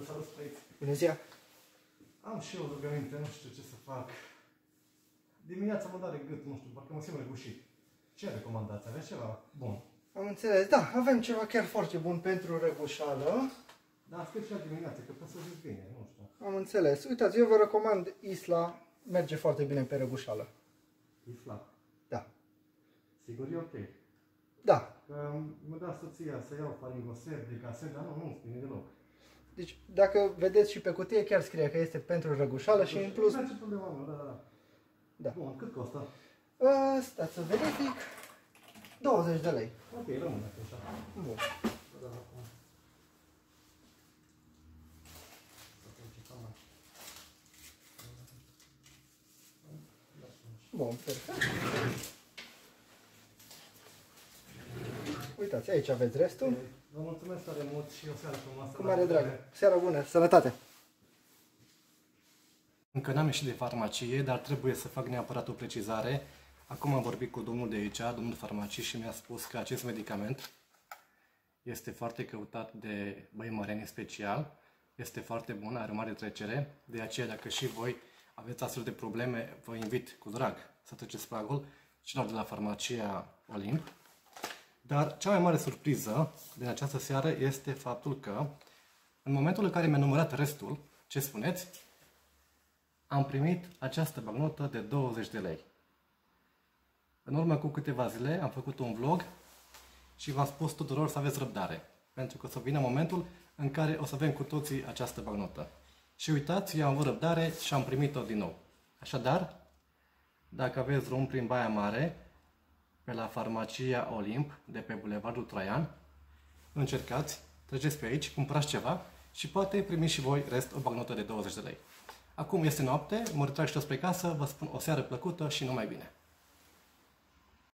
Vă salut, băieți. Bună ziua! Am și eu rugăminte, nu știu ce să fac. Dimineața mă doare gât, nu știu, parcă mă simt răgușit. Ce recomandați? Aveți ceva bun? Am înțeles, da, avem ceva chiar foarte bun pentru răgușală. Da, special dimineața, că pot să zic bine, nu știu. Am înțeles. Uitați, eu vă recomand Isla, merge foarte bine pe răgușală. Isla. Da. Sigur e ok. Da. Că mă da soția să iau faringoser de casel, dar nu, nu spune deloc. Deci, dacă vedeți și pe cutie, chiar scrie că este pentru răgușală și în plus... Nu ce problema, nu, da, da, da. Da. Bun, cât costă? Uh, stați să verific. 20 de lei. Ok, rămâne așa. Bun. Da, da, acum. Atunci, Uitați, aici aveți restul. Vă mulțumesc tare mult și o seară frumoasă. Cu mare drag. Seara bună, sănătate! Încă n-am ieșit de farmacie, dar trebuie să fac neapărat o precizare. Acum am vorbit cu domnul de aici, domnul farmacist, și mi-a spus că acest medicament este foarte căutat de băi măreni special, este foarte bun, are mare trecere, de aceea dacă și voi aveți astfel de probleme, vă invit cu drag să treceți pragul celor de la farmacia Olimp. Dar cea mai mare surpriză din această seară este faptul că în momentul în care mi-a numărat restul, ce spuneți? Am primit această bagnotă de 20 de lei. În urmă cu câteva zile am făcut un vlog și v-am spus tuturor să aveți răbdare. Pentru că o să vină momentul în care o să avem cu toții această bagnotă. Și uitați, eu am avut răbdare și am primit-o din nou. Așadar, dacă aveți drum prin Baia Mare, pe la farmacia Olimp, de pe Bulevardul Traian, încercați, treceți pe aici, cumpărați ceva și poate primiți și voi rest o bagnotă de 20 de lei. Acum este noapte, mă retrag și spre casă, vă spun o seară plăcută și numai bine.